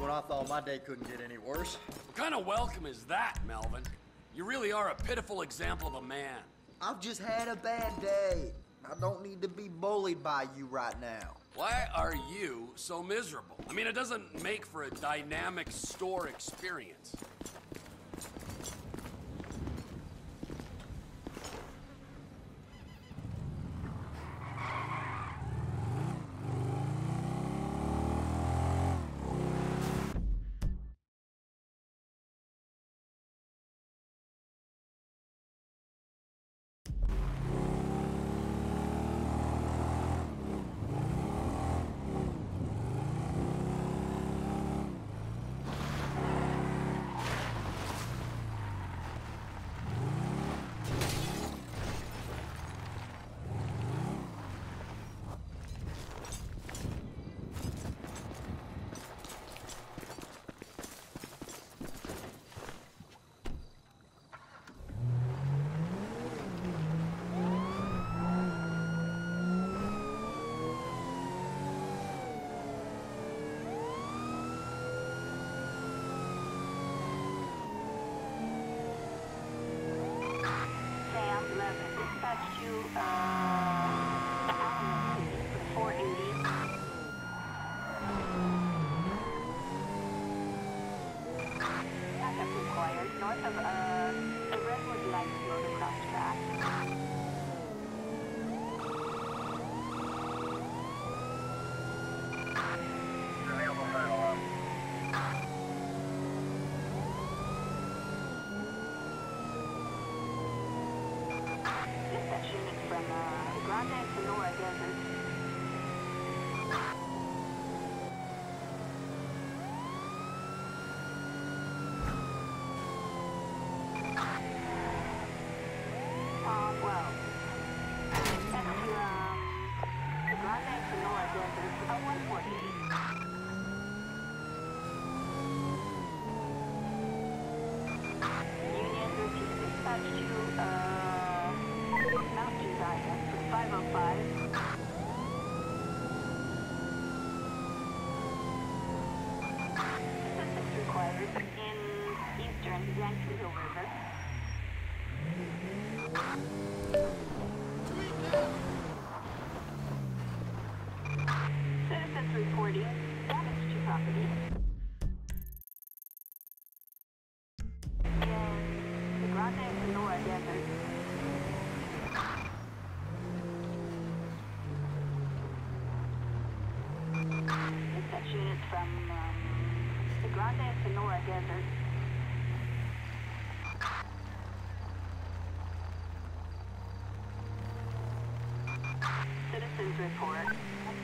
when I thought my day couldn't get any worse. What kind of welcome is that, Melvin? You really are a pitiful example of a man. I've just had a bad day. I don't need to be bullied by you right now. Why are you so miserable? I mean, it doesn't make for a dynamic store experience. Vancouver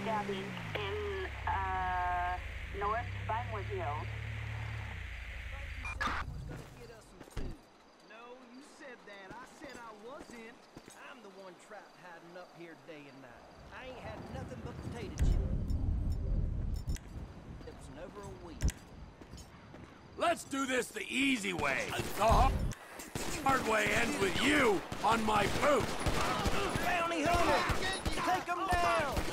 stabbing in uh, North Vinewood Hills. get us some food. No, you said that. I said I wasn't. I'm the one trapped hiding up here day and night. I ain't had nothing but potato chips. It's in a week. Let's do this the easy way. The hard way ends with you on my boot. Bounty hunter! Take him down!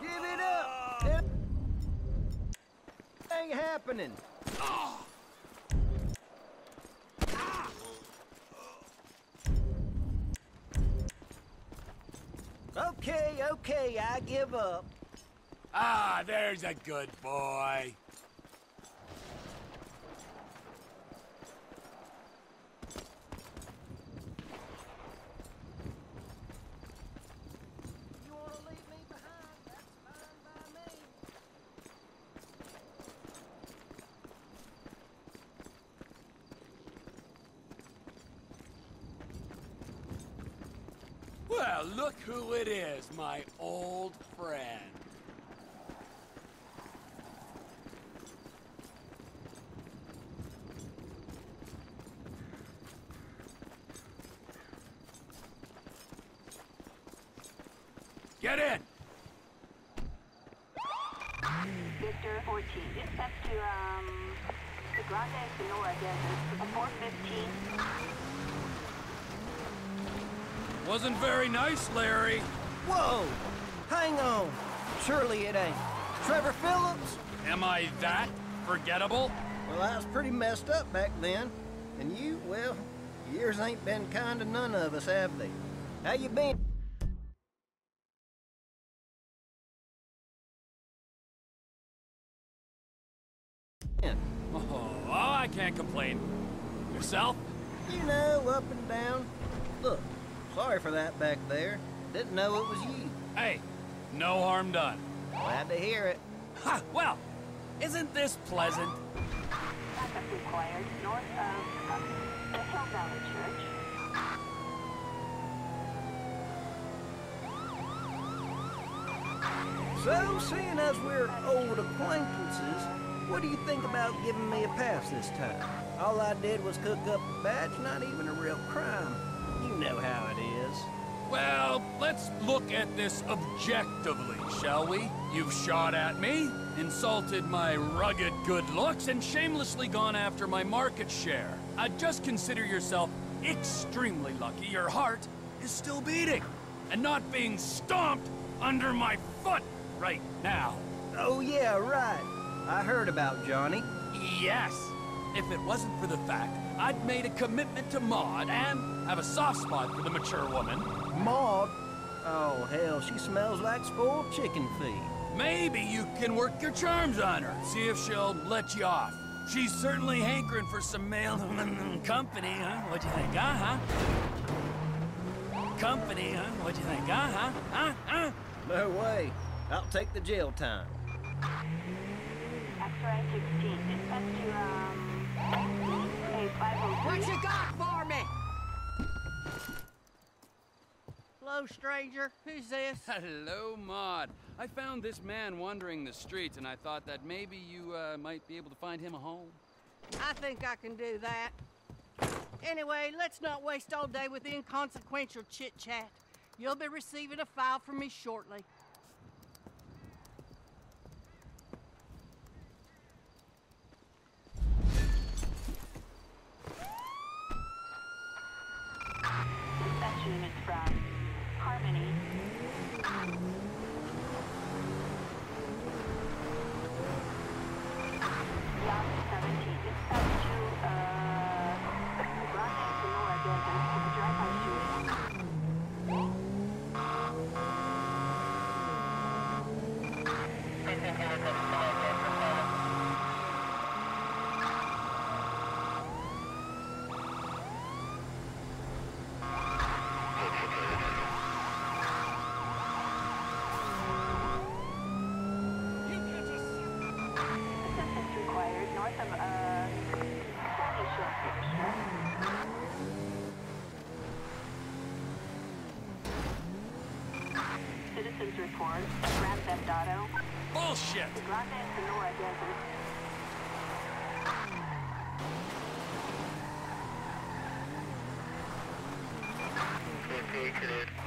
Give it up! It ain't happening. Okay, okay, I give up. Ah, there's a good boy. You wanna leave me behind? That's fine by me. Well, look who it is, my old friend. Get in! Victor 14. Dispatch to, um, the Grand Senora Desert, a 415. Wasn't very nice, Larry. Whoa! Hang on. Surely it ain't. Trevor Phillips? Am I that forgettable? Well, I was pretty messed up back then. And you, well, years ain't been kind to none of us, have they? How you been? Oh, I can't complain. Yourself? You know, up and down. Look, sorry for that back there. Didn't know it was you. Hey, no harm done. Glad to hear it. Ha! Well, isn't this pleasant? Backup required north of the Hill Valley Church. So, seeing as we're old acquaintances, what do you think about giving me a pass this time? All I did was cook up a badge, not even a real crime. You know how it is. Well, let's look at this objectively, shall we? You've shot at me, insulted my rugged good looks, and shamelessly gone after my market share. I'd just consider yourself extremely lucky your heart is still beating and not being stomped under my foot right now. Oh, yeah, right. I heard about Johnny. Yes. If it wasn't for the fact I'd made a commitment to Maude and have a soft spot for the mature woman, Maude? Oh, hell, she smells like spoiled chicken feed. maybe you can work your charms on her, see if she'll let you off. She's certainly hankering for some male company, huh? What you think, huh? huh? Company, huh? What you think, huh? Huh? Huh? Huh? No way. I'll take the jail time. X-ray 16. Dispatch to, a 503. What you got for me? Hello, stranger. Who's this? Hello, Maude. I found this man wandering the streets, and I thought that maybe you uh, might be able to find him a home. I think I can do that. Anyway, let's not waste all day with inconsequential chit chat. You'll be receiving a file from me shortly. Dispatch units from Harmony. Yacht 17. Dispatch to, uh, Grand Senora Desert for the drive-by shooting. Assistance required north of, uh, Sandy Shore. Citizens report a Grand Theft Auto, Bullshit! the Grand Senora Desert. Backup